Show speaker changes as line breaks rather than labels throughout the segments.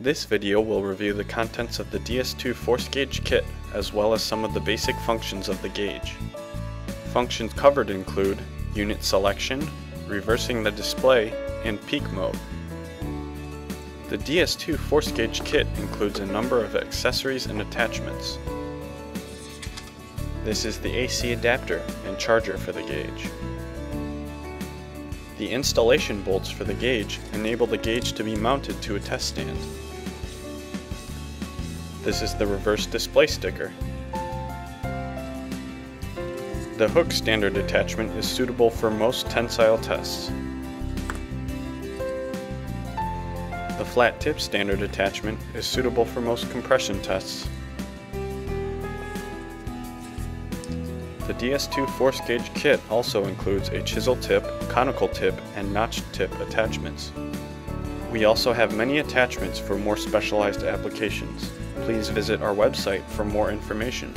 This video will review the contents of the DS2 Force Gauge kit as well as some of the basic functions of the gauge. Functions covered include unit selection, reversing the display, and peak mode. The DS2 Force Gauge kit includes a number of accessories and attachments. This is the AC adapter and charger for the gauge. The installation bolts for the gauge enable the gauge to be mounted to a test stand. This is the reverse display sticker. The hook standard attachment is suitable for most tensile tests. The flat tip standard attachment is suitable for most compression tests. The DS2 Force Gauge kit also includes a chisel tip, conical tip, and notched tip attachments. We also have many attachments for more specialized applications. Please visit our website for more information.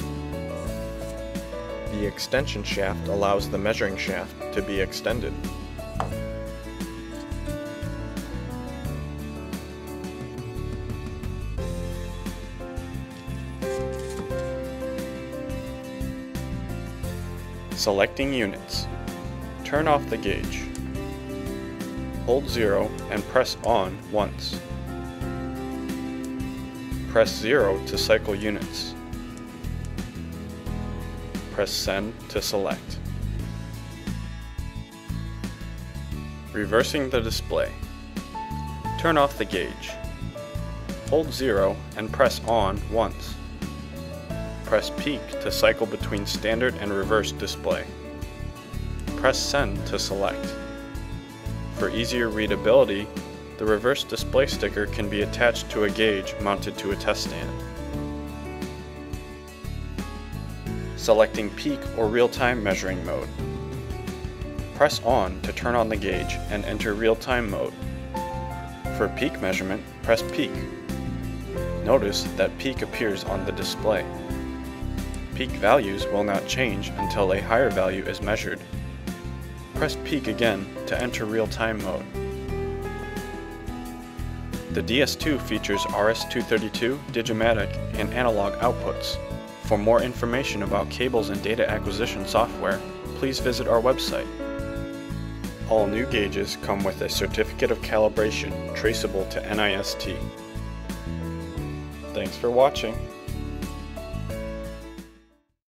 The extension shaft allows the measuring shaft to be extended. Selecting units. Turn off the gauge. Hold 0 and press on once. Press 0 to cycle units. Press send to select. Reversing the display. Turn off the gauge. Hold 0 and press on once. Press peak to cycle between standard and reverse display. Press send to select. For easier readability, the reverse display sticker can be attached to a gauge mounted to a test stand. Selecting peak or real-time measuring mode. Press on to turn on the gauge and enter real-time mode. For peak measurement, press peak. Notice that peak appears on the display. Peak values will not change until a higher value is measured. Press peak again to enter real-time mode. The DS2 features RS-232, Digimatic, and analog outputs. For more information about cables and data acquisition software, please visit our website. All new gauges come with a certificate of calibration traceable to NIST. Thanks for watching.